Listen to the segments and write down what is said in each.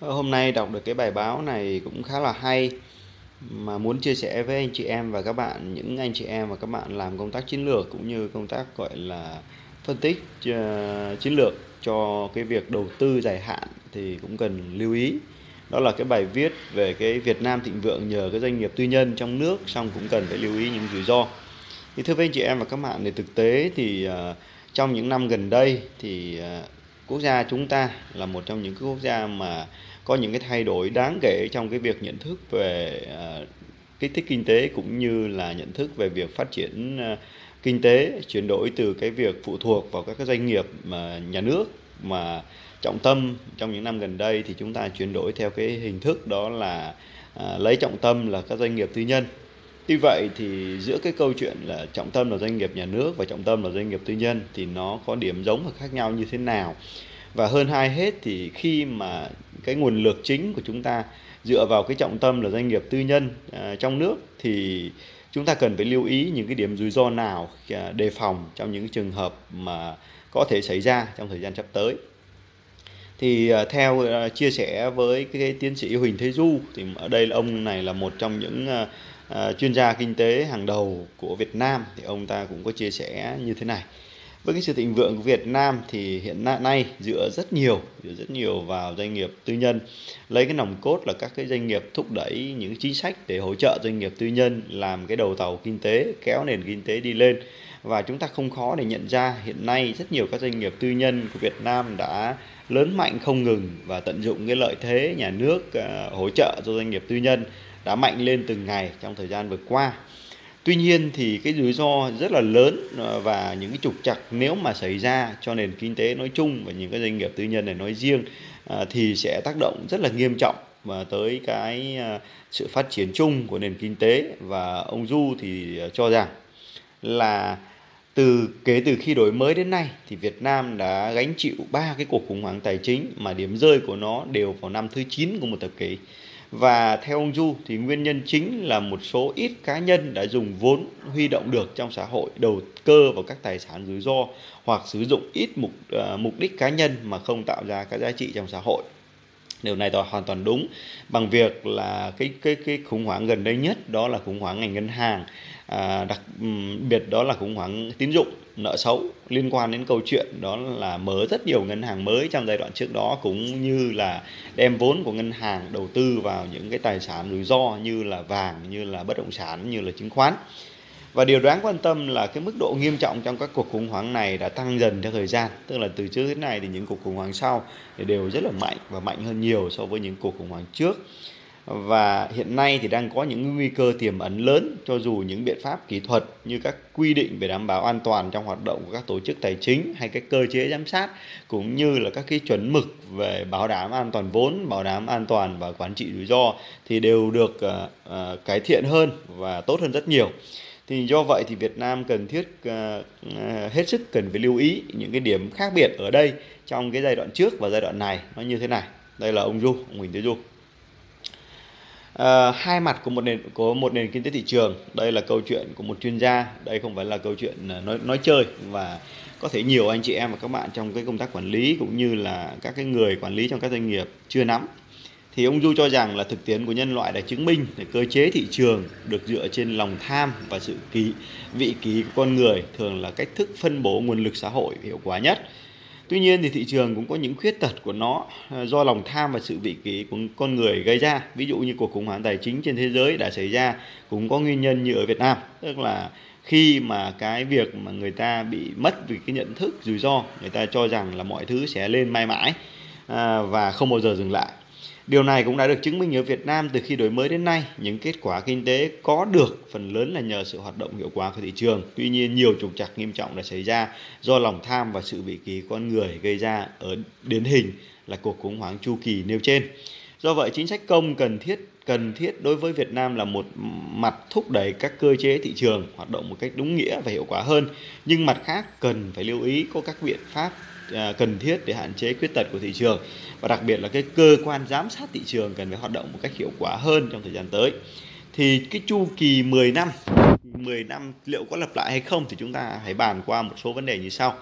Ờ, hôm nay đọc được cái bài báo này cũng khá là hay mà muốn chia sẻ với anh chị em và các bạn những anh chị em và các bạn làm công tác chiến lược cũng như công tác gọi là phân tích uh, chiến lược cho cái việc đầu tư dài hạn thì cũng cần lưu ý. Đó là cái bài viết về cái Việt Nam thịnh vượng nhờ cái doanh nghiệp tư nhân trong nước xong cũng cần phải lưu ý những rủi ro. Thì thưa với anh chị em và các bạn thì thực tế thì uh, trong những năm gần đây thì uh, quốc gia chúng ta là một trong những quốc gia mà có những cái thay đổi đáng kể trong cái việc nhận thức về à, kích thích kinh tế cũng như là nhận thức về việc phát triển à, kinh tế chuyển đổi từ cái việc phụ thuộc vào các cái doanh nghiệp mà nhà nước mà trọng tâm trong những năm gần đây thì chúng ta chuyển đổi theo cái hình thức đó là à, lấy trọng tâm là các doanh nghiệp tư nhân. Tuy vậy thì giữa cái câu chuyện là trọng tâm là doanh nghiệp nhà nước và trọng tâm là doanh nghiệp tư nhân thì nó có điểm giống và khác nhau như thế nào? Và hơn hai hết thì khi mà cái nguồn lực chính của chúng ta dựa vào cái trọng tâm là doanh nghiệp tư nhân à, trong nước thì chúng ta cần phải lưu ý những cái điểm rủi ro nào à, đề phòng trong những trường hợp mà có thể xảy ra trong thời gian sắp tới. Thì à, theo à, chia sẻ với cái, tiến sĩ Huỳnh Thế Du thì ở đây là ông này là một trong những chuyên gia kinh tế hàng đầu của Việt Nam thì ông ta cũng có chia sẻ như thế này với cái sự thịnh vượng của Việt Nam thì hiện nay dựa rất nhiều dựa rất nhiều vào doanh nghiệp tư nhân. Lấy cái nòng cốt là các cái doanh nghiệp thúc đẩy những chính sách để hỗ trợ doanh nghiệp tư nhân làm cái đầu tàu kinh tế, kéo nền kinh tế đi lên. Và chúng ta không khó để nhận ra hiện nay rất nhiều các doanh nghiệp tư nhân của Việt Nam đã lớn mạnh không ngừng và tận dụng cái lợi thế nhà nước ờ, hỗ trợ cho doanh nghiệp tư nhân đã mạnh lên từng ngày trong thời gian vừa qua. Tuy nhiên thì cái rủi ro rất là lớn ờ, và những cái trục trặc nếu mà xảy ra cho nền kinh tế nói chung và những cái doanh nghiệp tư nhân này nói riêng ờ, thì sẽ tác động rất là nghiêm trọng và tới cái ờ, sự phát triển chung của nền kinh tế. Và ông Du thì cho rằng là từ kể từ khi đổi mới đến nay thì Việt Nam đã gánh chịu ba cái cuộc khủng hoảng tài chính mà điểm rơi của nó đều vào năm thứ 9 của một thập kỷ và theo ông Du thì nguyên nhân chính là một số ít cá nhân đã dùng vốn huy động được trong xã hội đầu cơ vào các tài sản rủi ro hoặc sử dụng ít mục uh, mục đích cá nhân mà không tạo ra các giá trị trong xã hội điều này là hoàn toàn đúng. Bằng việc là cái cái cái khủng hoảng gần đây nhất đó là khủng hoảng ngành ngân hàng. À, đặc biệt đó là khủng hoảng tín dụng nợ xấu liên quan đến câu chuyện đó là mở rất nhiều ngân hàng mới trong giai đoạn trước đó cũng như là đem vốn của ngân hàng đầu tư vào những cái tài sản rủi ro như là vàng như là bất động sản như là chứng khoán và điều đáng quan tâm là cái mức độ nghiêm trọng trong các cuộc khủng hoảng này đã tăng dần theo thời gian. Tức là từ trước đến nay thì những cuộc khủng hoảng sau thì đều rất là mạnh và mạnh hơn nhiều so với những cuộc khủng hoảng trước. Và hiện nay thì đang có những nguy cơ tiềm ẩn lớn cho dù những biện pháp kỹ thuật như các quy định về đảm bảo an toàn trong hoạt động của các tổ chức tài chính hay các cơ chế giám sát cũng như là các cái chuẩn mực về bảo đảm an toàn vốn, bảo đảm an toàn và quản trị rủi ro thì đều được uh, uh, cải thiện hơn và tốt hơn rất nhiều thì do vậy thì Việt Nam cần thiết uh, hết sức cần phải lưu ý những cái điểm khác biệt ở đây trong cái giai đoạn trước và giai đoạn này nó như thế này. Đây là ông Du ông Huỳnh Thế Du uh, ờ, hai mặt của một nền của một nền kinh tế thị trường đây là câu chuyện của một chuyên gia đây không phải là câu chuyện nói nói chơi và có thể nhiều anh chị em và các bạn trong cái công tác quản lý cũng như là các cái người quản lý trong các doanh nghiệp chưa nắm thì ông Du cho rằng là thực tiễn của nhân loại đã chứng minh để cơ chế thị trường được dựa trên lòng tham và sự ký vị ký của con người thường là cách thức phân bổ nguồn lực xã hội hiệu quả nhất. Tuy nhiên thì thị trường cũng có những khuyết tật của nó ờ, do lòng tham và sự vị kỷ của con người gây ra. Ví dụ như cuộc khủng hoảng tài chính trên thế giới đã xảy ra cũng có nguyên nhân như ở Việt Nam, tức là khi mà cái việc mà người ta bị mất vì cái nhận thức rủi ro, người ta cho rằng là mọi thứ sẽ lên mãi mãi à, và không bao giờ dừng lại Điều này cũng đã được chứng minh ở Việt Nam từ khi đổi mới đến nay. Những kết quả kinh tế có được phần lớn là nhờ sự hoạt động hiệu quả của thị trường. Tuy nhiên, nhiều trục trặc nghiêm trọng đã xảy ra do lòng tham và sự vị kỷ con người gây ra ở điển hình là cuộc khủng hoảng chu kỳ nêu trên. Do vậy, chính sách công cần thiết cần thiết đối với Việt Nam là một mặt thúc đẩy các cơ chế thị trường hoạt động một cách đúng nghĩa và hiệu quả hơn, nhưng mặt khác cần phải lưu ý có các biện pháp à, cần thiết để hạn chế khuyết tật của thị trường. Và đặc biệt là cái cơ quan giám sát thị trường cần phải hoạt động một cách hiệu quả hơn trong thời gian tới thì cái chu kỳ 10 năm 10 năm liệu có lặp lại hay không thì chúng ta hãy bàn qua một số vấn đề như sau.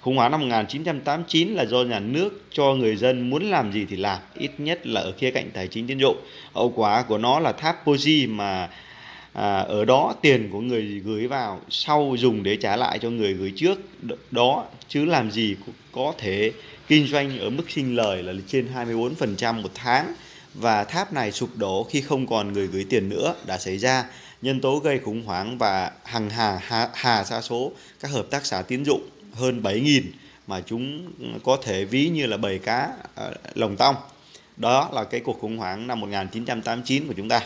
Khủng hoảng năm 1989 là do nhà nước cho người dân muốn làm gì thì làm, ít nhất là ở khía cạnh tài chính tín dụng. Hậu quả của nó là tháp Ponzi mà à, ở đó tiền của người gửi vào sau dùng để trả lại cho người gửi trước đó chứ làm gì có thể kinh doanh ở mức sinh lời là trên 24% một tháng và tháp này sụp đổ khi không còn người gửi tiền nữa đã xảy ra. Nhân tố gây khủng hoảng và hàng hà hà, hà sa số các hợp tác xã tiến dụng hơn 7.000 mà chúng có thể ví như là bầy cá ờ, lồng tong. Đó là cái cuộc khủng hoảng năm 1989 của chúng ta.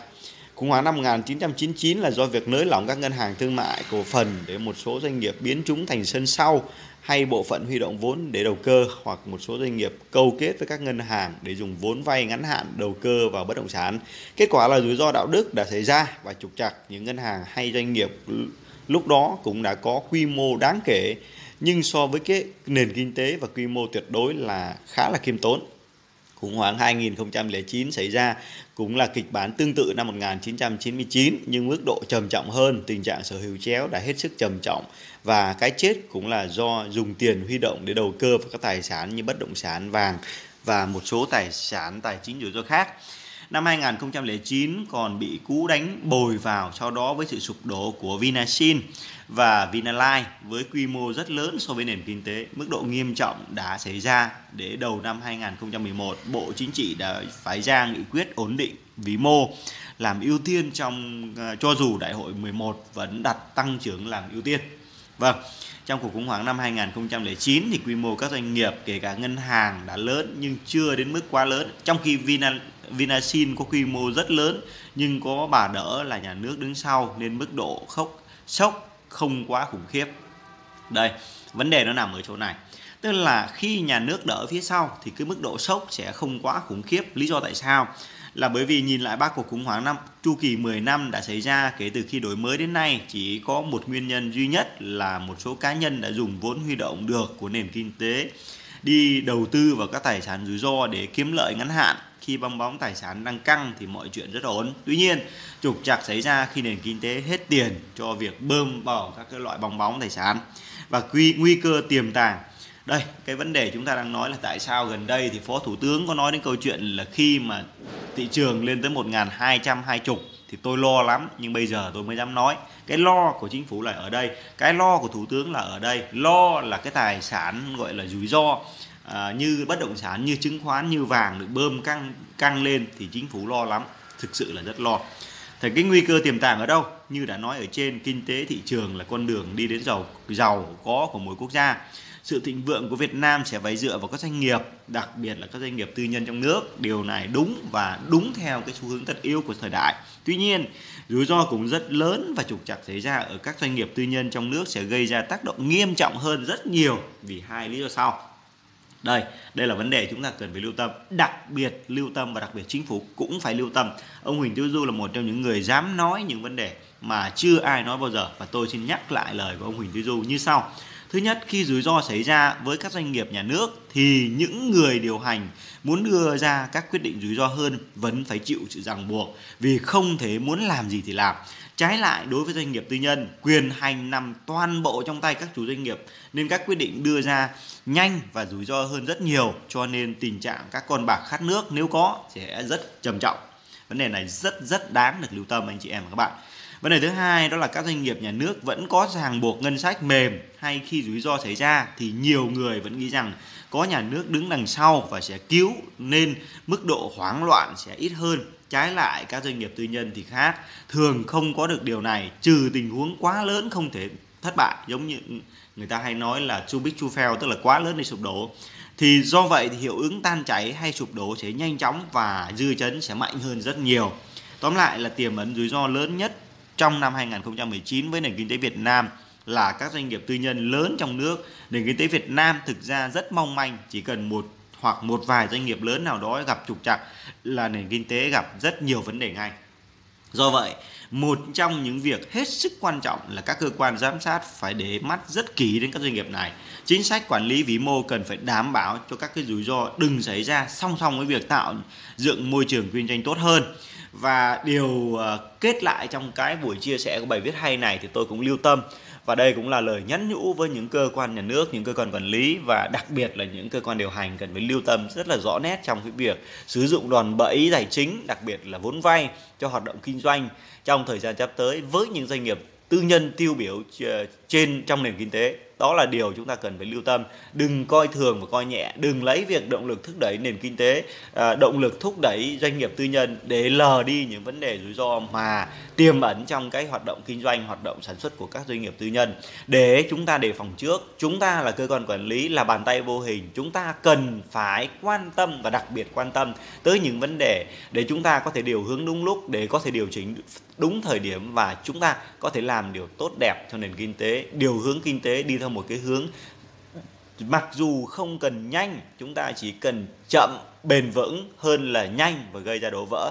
Khủng hoảng năm 1999 là do việc nới lỏng các ngân hàng thương mại cổ phần để một số doanh nghiệp biến chúng thành sân sau hay bộ phận huy động vốn để đầu cơ hoặc một số doanh nghiệp câu kết với các ngân hàng để dùng vốn vay ngắn hạn đầu cơ vào bất động sản. Kết quả là rủi ro đạo đức đã xảy ra và trục trặc những ngân hàng hay doanh nghiệp lúc đó cũng đã có quy mô đáng kể, nhưng so với cái nền kinh tế và quy mô tuyệt đối là khá là khiêm tốn khủng hoảng 2009 xảy ra cũng là kịch bản tương tự năm 1999 nhưng mức độ trầm trọng hơn, tình trạng sở hữu chéo đã hết sức trầm trọng và cái chết cũng là do dùng tiền huy động để đầu cơ vào các tài sản như bất động sản, vàng và một số tài sản tài chính rủi ro khác. Năm 2009 còn bị cú đánh bồi vào sau đó với sự sụp đổ của Vinasin và Vinalai với quy mô rất lớn so với nền kinh tế. Mức độ nghiêm trọng đã xảy ra để đầu năm 2011, Bộ Chính trị đã phải ra nghị quyết ổn định vĩ mô làm ưu tiên trong ờ, cho dù đại hội 11 vẫn đặt tăng trưởng làm ưu tiên. Vâng, trong cuộc khủng hoảng năm 2009 thì quy mô các doanh nghiệp kể cả ngân hàng đã lớn nhưng chưa đến mức quá lớn. Trong khi Vina, Vinasin có quy mô rất lớn nhưng có bà đỡ là nhà nước đứng sau nên mức độ khốc sốc không quá khủng khiếp. Đây, vấn đề nó nằm ở chỗ này. Tức là khi nhà nước đỡ phía sau thì cái mức độ sốc sẽ không quá khủng khiếp. Lý do tại sao? Là bởi vì nhìn lại ba cuộc khủng hoảng năm, chu kỳ 10 năm đã xảy ra kể từ khi đổi mới đến nay, chỉ có một nguyên nhân duy nhất là một số cá nhân đã dùng vốn huy động được của nền kinh tế đi đầu tư vào các tài sản rủi ro để kiếm lợi ngắn hạn khi bong bóng tài sản đang căng thì mọi chuyện rất ổn tuy nhiên, trục trặc xảy ra khi nền kinh tế hết tiền cho việc bơm vào các cái loại bong bóng tài sản và quy, nguy cơ tiềm tàng đây cái vấn đề chúng ta đang nói là tại sao gần đây thì phó thủ tướng có nói đến câu chuyện là khi mà thị trường lên tới 1.220 thì tôi lo lắm nhưng bây giờ tôi mới dám nói. Cái lo của chính phủ là ở đây cái lo của thủ tướng là ở đây. Lo là cái tài sản gọi là rủi ro à, như bất động sản như chứng khoán như vàng được bơm căng căng lên thì chính phủ lo lắm thực sự là rất lo. Thì cái nguy cơ tiềm tàng ở đâu? Như đã nói ở trên kinh tế thị trường là con đường đi đến giàu giàu có của mỗi quốc gia sự thịnh vượng của Việt Nam sẽ phải dựa vào các doanh nghiệp, đặc biệt là các doanh nghiệp tư nhân trong nước. Điều này đúng và đúng theo cái xu hướng tất yếu của thời đại. Tuy nhiên, rủi ro cũng rất lớn và trục trặc xảy ra ở các doanh nghiệp tư nhân trong nước sẽ gây ra tác động nghiêm trọng hơn rất nhiều vì hai lý do sau. Đây đây là vấn đề chúng ta cần phải lưu tâm, đặc biệt lưu tâm và đặc biệt chính phủ cũng phải lưu tâm. Ông Huỳnh Tiêu Du là một trong những người dám nói những vấn đề mà chưa ai nói bao giờ. Và tôi xin nhắc lại lời của ông Huỳnh Tiêu Du như sau. Thứ nhất, khi rủi ro xảy ra với các doanh nghiệp nhà nước thì những người điều hành muốn đưa ra các quyết định rủi ro hơn vẫn phải chịu sự ràng buộc vì không thể muốn làm gì thì làm. Trái lại đối với doanh nghiệp tư nhân, quyền hành nằm toàn bộ trong tay các chủ doanh nghiệp nên các quyết định đưa ra nhanh và rủi ro hơn rất nhiều cho nên tình trạng các con bạc khát nước nếu có sẽ rất trầm trọng. Vấn đề này rất rất đáng được lưu tâm anh chị em và các bạn. Vấn đề thứ hai đó là các doanh nghiệp nhà nước vẫn có ràng buộc ngân sách mềm hay khi rủi ro xảy ra thì nhiều người vẫn nghĩ rằng có nhà nước đứng đằng sau và sẽ cứu nên mức độ hoảng loạn sẽ ít hơn. Trái lại, các doanh nghiệp tư nhân thì khác. Thường không có được điều này, trừ tình huống quá lớn không thể thất bại, giống như người ta hay nói là too big to fail, tức là quá lớn để sụp đổ. Thì do vậy thì hiệu ứng tan chảy hay sụp đổ sẽ nhanh chóng và dư chấn sẽ mạnh hơn rất nhiều. Tóm lại là tiềm ẩn rủi ro lớn nhất trong năm 2019 với nền kinh tế Việt Nam là các doanh nghiệp tư nhân lớn trong nước. Nền kinh tế Việt Nam thực ra rất mong manh, chỉ cần một hoặc một vài doanh nghiệp lớn nào đó gặp trục trặc là nền kinh tế gặp rất nhiều vấn đề ngay. Do vậy, một trong những việc hết sức quan trọng là các cơ quan giám sát phải để mắt rất kỹ đến các doanh nghiệp này. Chính sách quản lý vĩ mô cần phải đảm bảo cho các cái rủi ro đừng xảy ra song song với việc tạo dựng môi trường kinh doanh tốt hơn. Và điều ờ, kết lại trong cái buổi chia sẻ của bài viết hay này thì tôi cũng lưu tâm. Và đây cũng là lời nhắn nhủ với những cơ quan nhà nước, những cơ quan quản lý và đặc biệt là những cơ quan điều hành cần phải lưu tâm rất là rõ nét trong cái việc sử dụng đòn bẩy tài chính, đặc biệt là vốn vay cho hoạt động kinh doanh trong thời gian sắp tới với những doanh nghiệp tư nhân tiêu biểu ờ, trên trong nền kinh tế. Đó là điều chúng ta cần phải lưu tâm. Đừng coi thường và coi nhẹ. Đừng lấy việc động lực thúc đẩy nền kinh tế à, động lực thúc đẩy doanh nghiệp tư nhân để lờ đi những vấn đề rủi ro mà tiềm ẩn trong cái hoạt động kinh doanh, hoạt động sản xuất của các doanh nghiệp tư nhân. Để chúng ta đề phòng trước, chúng ta là cơ quan quản lý, là bàn tay vô hình, chúng ta cần phải quan tâm và đặc biệt quan tâm tới những vấn đề để chúng ta có thể điều hướng đúng lúc, để có thể điều chỉnh đúng thời điểm và chúng ta có thể làm điều tốt đẹp cho nền kinh tế điều hướng kinh tế đi theo một cái hướng. Mặc dù không cần nhanh chúng ta chỉ cần chậm bền vững hơn là nhanh và gây ra đổ vỡ.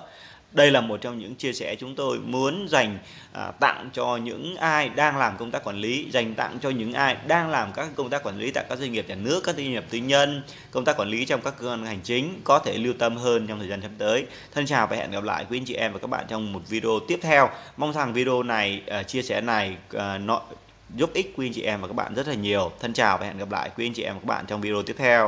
Đây là một trong những chia sẻ chúng tôi muốn dành à, tặng cho những ai đang làm công tác quản lý dành tặng cho những ai đang làm các công tác quản lý tại các doanh nghiệp nhà nước các doanh nghiệp tư nhân công tác quản lý trong các cơ quan hành chính có thể lưu tâm hơn trong thời gian sắp tới. Thân chào và hẹn gặp lại quý anh chị em và các bạn trong một video tiếp theo. Mong rằng video này à, chia sẻ này à, nó giúp ích quý anh chị em và các bạn rất là nhiều. Thân chào và hẹn gặp lại quý anh chị em và các bạn trong video tiếp theo.